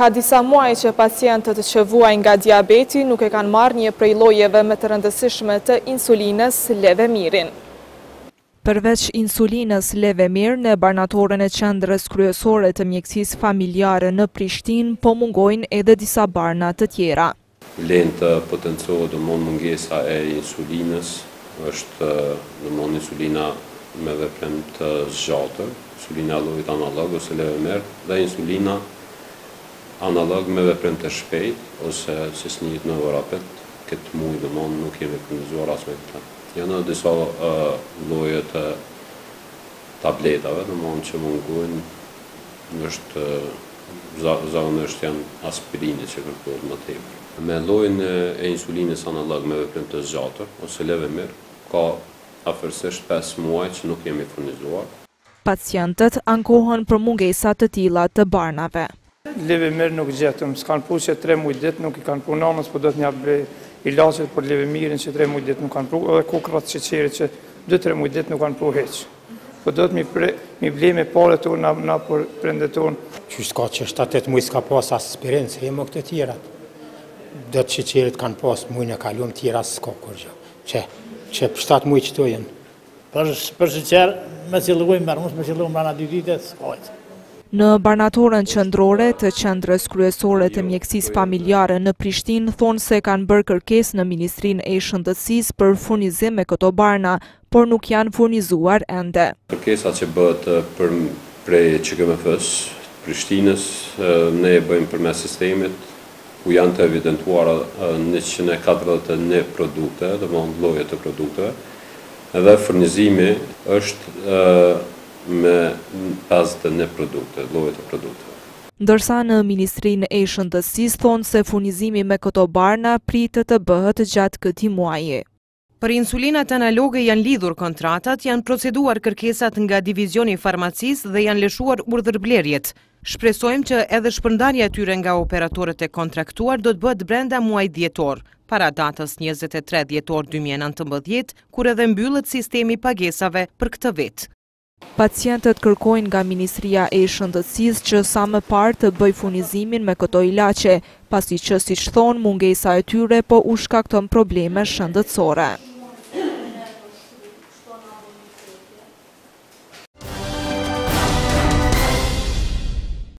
Ka disa muaj që pacientët që vuajnë nga diabeti nuk e kanë marrë një prej llojeve më të rëndësishme të insulinës levemirin. Përveç insulinës levemir, në barnatoren e qendrës kryesore të mjekësisë familjare në Prishtinë po mungojnë edhe disa barna të tjera. Vlen të potencohet domon mungesa e insulinës, është domon insulina me veprim të zgjatur, insulina e llojit analog ose levemir dhe insulina analog me veprim të shpejtë ose siç njihet novorapid, këtë muj domon nuk jemi të furnizuar as me të. Janë edhe disa lloje të tabletave domon që mungojnë Është zakonisht janë aspirinë që kërkohet më tepër. Me llojin e insulinës analog me veprim të zgjatur ose levemir ka afërsisht pesë muaj që nuk jemi furnizuar. Pacientët ankohen për mungesa të tilla të barnave. Levemir nuk gjetëm, s'kanë pru qe tre mujë ditë nuk i kanë pru nanës po duhet mja ble ilaçet por levemirin qe tre mujë ditë nuk kanë pru edhe kokrrat sheqerit qe dy tre mujë ditë nuk kanë pru hiç. Po duhet mi ble, mi ble me pare tona, na për prindët tonë. Qe s'ka qe 7-8 muj s'ka pas aspirin, se më këto tjerat. Do të sheqerit kanë pas mujin e kalum tjera s'ka kurgjë. Qe, qe 7 muj që tu jenë. Për, për sheqer, me si lëgoj mërë, mos me si lëgoj mërë 2 dite, s'ka që. Në barnatoren qendrore të qendrës kryesore të mjekësisë familjare në Prishtinë, thonë se kanë bërë kërkesë në Ministrinë e Shëndetësisë për furnizim me këto barna, por nuk janë furnizuar ende. Kërkesa që bëhet prej QKMF-së të Prishtinës, ne e bëjmë përmes sistemit, ku janë të evidentuara njëqind e katërdhjetë e një produkte, domethënë lloje të produkteve, edhe furnizimi është me pesëdhjetë e një produkte, lloje të produkteve. Ndërsa në Ministrinë e Shëndetësisë thonë se furnizimi me këto barna pritet të bëhet gjatë këtij muaji. Për insulinat analoge janë lidhur kontratat, janë proceduar kërkesat nga divizioni i farmacisë dhe janë lëshuar urdhërblerjet. Shpresojmë që edhe shpërndarja e tyre nga operatorët e kontraktuar do të bëhet brenda muajit dhjetor, para datës njëzet e tre dhjetor dy mijë e nëntëmbëdhjetë, kur edhe mbyllet sistemi i pagesave për këtë vit. Pacientët kërkojnë nga Ministria e Shëndetësisë që sa më parë të bëjë furnizimin me këto ilaçe, pasi që siç thonë mungesa e tyre po u shkakton probleme shëndetësore.